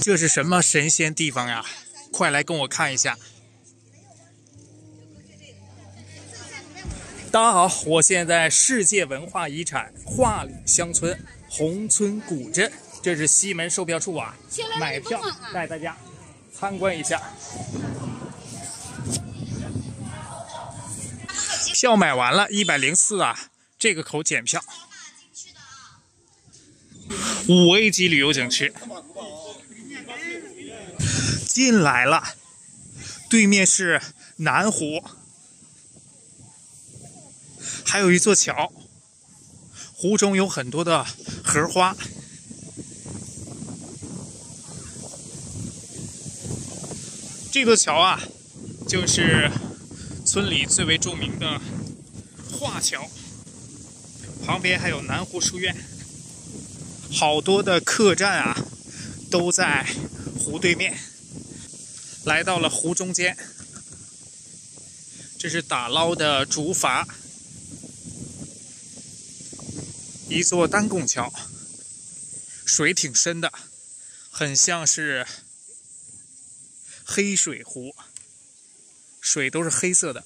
这是什么神仙地方呀？快来跟我看一下！大家好，我现在世界文化遗产画里乡村宏村古镇，这是西门售票处啊，买票带大家参观一下。票买完了，一百零四啊，这个口检票。五 A 级旅游景区，进来了，对面是南湖，还有一座桥，湖中有很多的荷花。这座桥啊，就是村里最为著名的华桥，旁边还有南湖书院。好多的客栈啊，都在湖对面。来到了湖中间，这是打捞的竹筏，一座单拱桥，水挺深的，很像是黑水湖，水都是黑色的。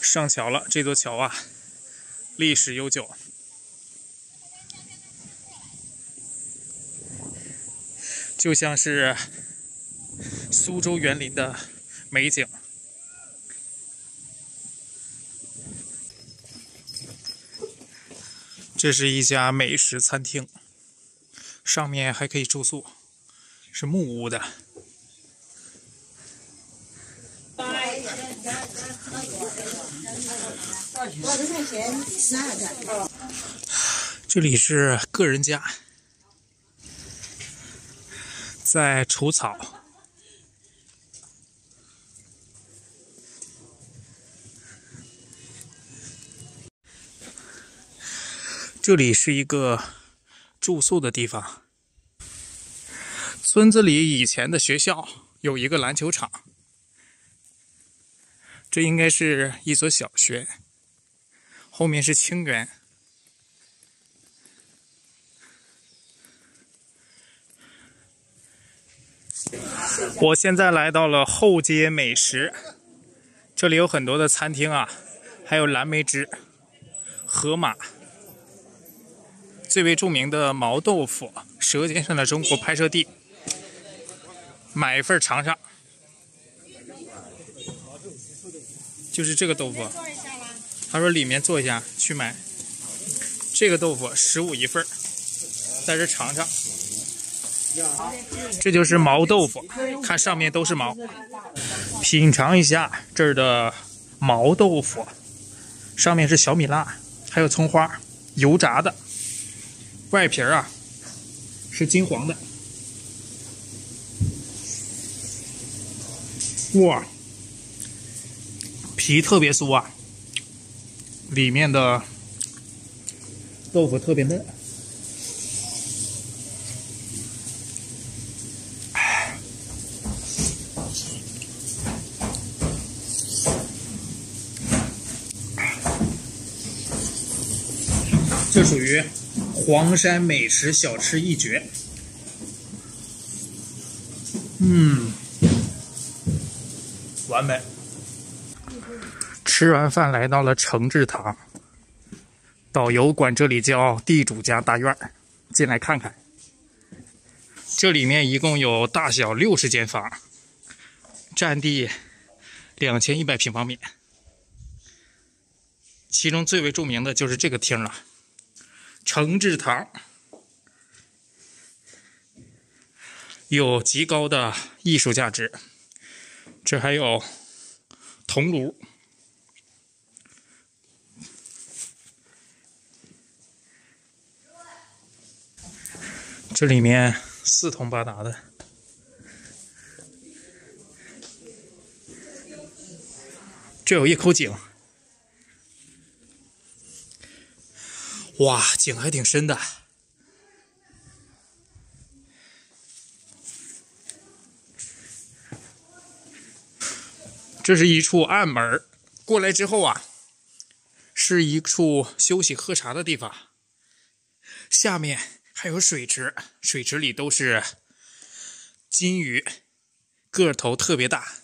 上桥了，这座桥啊，历史悠久，就像是苏州园林的美景。这是一家美食餐厅，上面还可以住宿，是木屋的。这里是个人家，在除草。这里是一个住宿的地方。村子里以前的学校有一个篮球场。这应该是一所小学，后面是清源。我现在来到了后街美食，这里有很多的餐厅啊，还有蓝莓汁、河马，最为著名的毛豆腐，《舌尖上的中国》拍摄地，买一份尝尝。就是这个豆腐，他说里面坐一下去买。这个豆腐十五一份在这尝尝。这就是毛豆腐，看上面都是毛。品尝一下这儿的毛豆腐，上面是小米辣，还有葱花，油炸的。外皮啊是金黄的。哇！皮特别酥啊，里面的豆腐特别嫩。这属于黄山美食小吃一绝。嗯，完美。吃完饭来到了承志堂，导游管这里叫地主家大院进来看看。这里面一共有大小六十间房，占地两千一百平方米。其中最为著名的就是这个厅了，承志堂，有极高的艺术价值。这还有铜炉。这里面四通八达的，这有一口井，哇，井还挺深的。这是一处暗门，过来之后啊，是一处休息喝茶的地方。下面还有水池，水池里都是金鱼，个头特别大。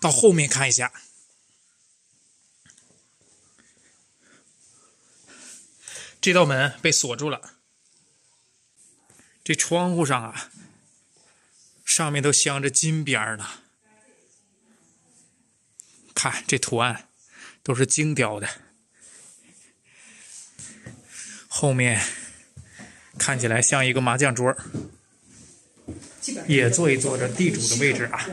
到后面看一下，这道门被锁住了。这窗户上啊，上面都镶着金边呢。看这图案，都是精雕的。后面看起来像一个麻将桌，也坐一坐这地主的位置啊。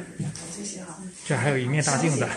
这还有一面大镜子。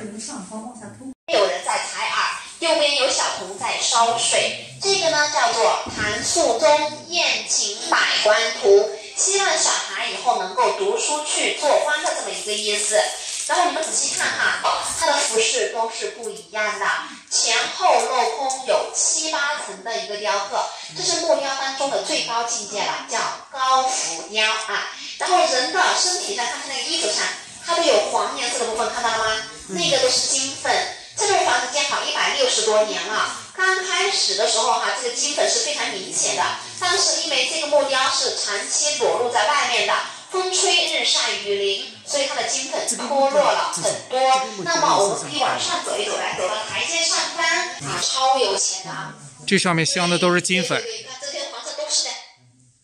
右边有小童在烧水。这个呢叫做《谭素宗宴请百官图》，希望小孩以后能够读书去做官的这么一个意思。然后你们仔细看哈，它的服饰都是不一样的，前后镂空有七八层的一个雕刻，这是木雕当中的最高境界了，叫高浮雕啊。然后人的身体上，看看那个衣服上。它都有黄颜色的部分，看到了吗？那个都是金粉。这栋房子建好一百六十多年了，刚开始的时候哈，这个金粉是非常明显的。但是因为这个木雕是长期裸露在外面的，风吹日晒雨淋，所以它的金粉脱落了很多。那么我们可以往上走一走，来走到台阶上方啊，超有钱的啊！这上面镶的都是金粉。对，你看这些黄色都是的。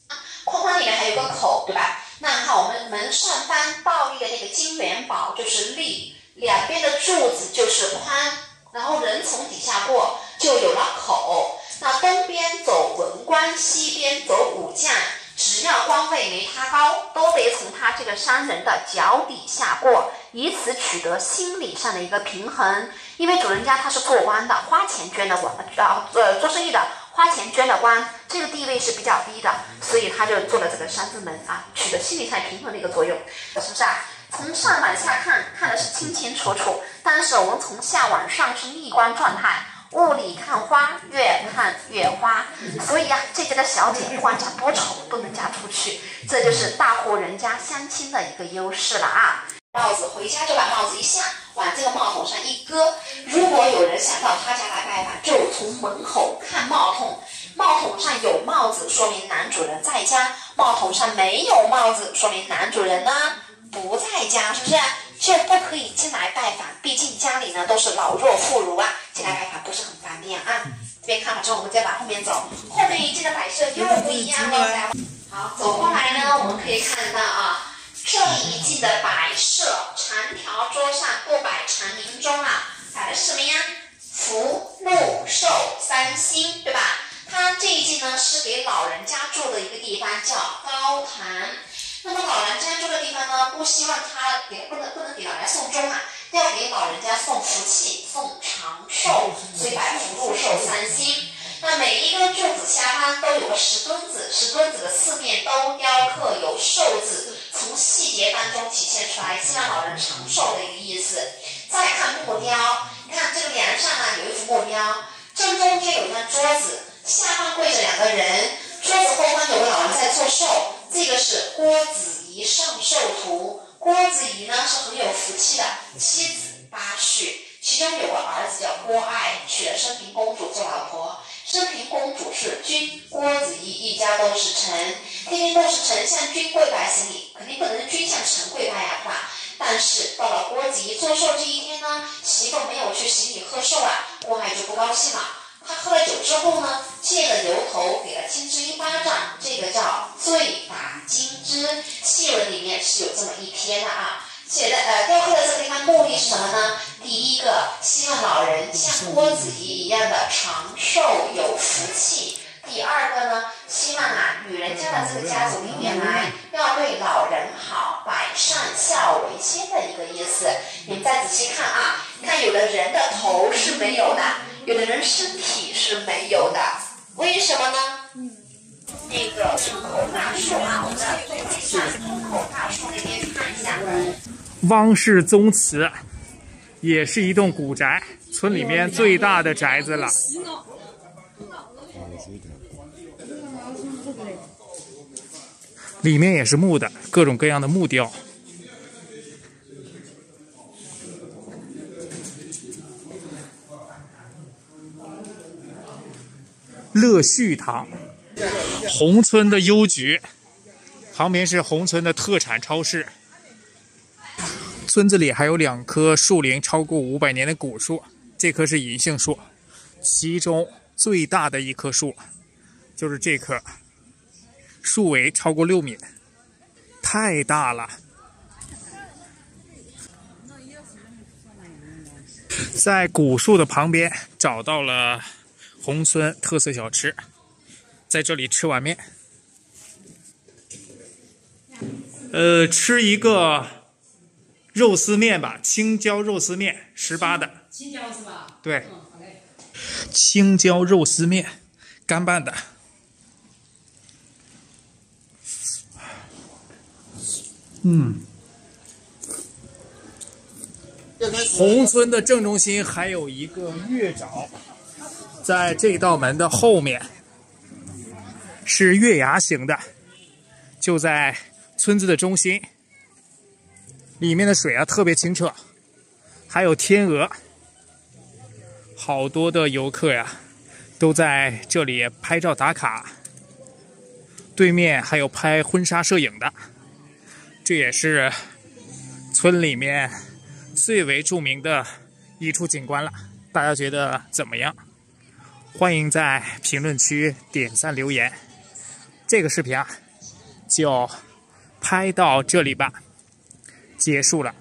啊，框框里面还有个口，对吧？那看我们门上方倒立的那个金元宝就是立，两边的柱子就是宽，然后人从底下过就有了口。那东边走文官，西边走武将，只要官位没他高，都得从他这个商人的脚底下过，以此取得心理上的一个平衡。因为主人家他是做官的，花钱捐的官，啊呃做生意的。花钱捐的官，这个地位是比较低的，所以他就做了这个三字门啊，取得心理上平衡的一个作用，是不是啊？从上往下看，看的是清清楚楚，但是我们从下往上是逆光状态，雾里看花，越看越花，所以啊，这家的小姐不管长多丑都能嫁出去，这就是大户人家相亲的一个优势了啊。帽子回家就把帽子一下，往这个帽筒上一搁。如果有人想到他家来拜访，就从门口看帽筒，帽筒上有帽子，说明男主人在家；帽筒上没有帽子，说明男主人呢不在家，是不是？就不可以进来拜访，毕竟家里呢都是老弱妇孺啊，进来拜访不是很方便啊。这边看好之后，我们再往后面走，后面一季的摆设又不一样了。好，走过来呢，我们可以看到啊。这一季的摆设，长条桌上不摆长明钟啊，摆的是什么呀？福禄寿三星，对吧？它这一季呢是给老人家住的一个地方，叫高堂。那么老人家住的地方呢，不希望他给不能不能给老人送终啊，要给老人家送福气、送长寿，所以白福禄寿三星。那每一根柱子下方都有个石墩子，石墩子的四面都雕刻有寿字。从细节当中体现出来，希望老人长寿的一个意思。再看木雕，你看这个梁上呢有一幅木雕，正中间有一张桌子，下方跪着两个人，桌子后方有个老人在做寿。这个是郭子仪上寿图。郭子仪呢是很有福气的，妻子八婿，其中有个儿子叫郭爱，娶了升平公主做老婆。升平公主是君，郭子仪一家都是臣，天天都是臣向君跪拜行礼，肯定不能君向臣跪拜呀，是吧？但是到了郭子仪做寿这一天呢，媳妇没有去行礼贺寿啊，郭爱就不高兴了。他喝了酒之后呢，借了由头给了金枝一巴掌，这个叫醉打金枝。戏文里面是有这么一篇的啊。写的呃雕刻的这个地方目的是什么呢？第一个，希望老人像郭子仪一样的长寿有福气；第二个呢，希望啊女人家的这个家族里面来要对老人好，百善孝为先的一个意思。你们再仔细看啊，你看有的人的头是没有的，有的人身体是没有的，为什么呢？那个出口大树啊，我们再向村口大树那边看一下。汪氏宗祠也是一栋古宅，村里面最大的宅子了。里面也是木的，各种各样的木雕。乐序堂，宏村的邮局，旁边是宏村的特产超市。村子里还有两棵树龄超过五百年的古树，这棵是银杏树，其中最大的一棵树就是这棵，树围超过六米，太大了。在古树的旁边找到了宏村特色小吃，在这里吃碗面，呃，吃一个肉丝面吧，青椒肉丝面，十八的。青椒是吧？对，嗯，好嘞。青椒肉丝面，干拌的。嗯。红村的正中心还有一个月沼，在这道门的后面是月牙形的，就在村子的中心。里面的水啊特别清澈，还有天鹅，好多的游客呀都在这里拍照打卡。对面还有拍婚纱摄影的，这也是村里面。最为著名的一处景观了，大家觉得怎么样？欢迎在评论区点赞留言。这个视频啊，就拍到这里吧，结束了。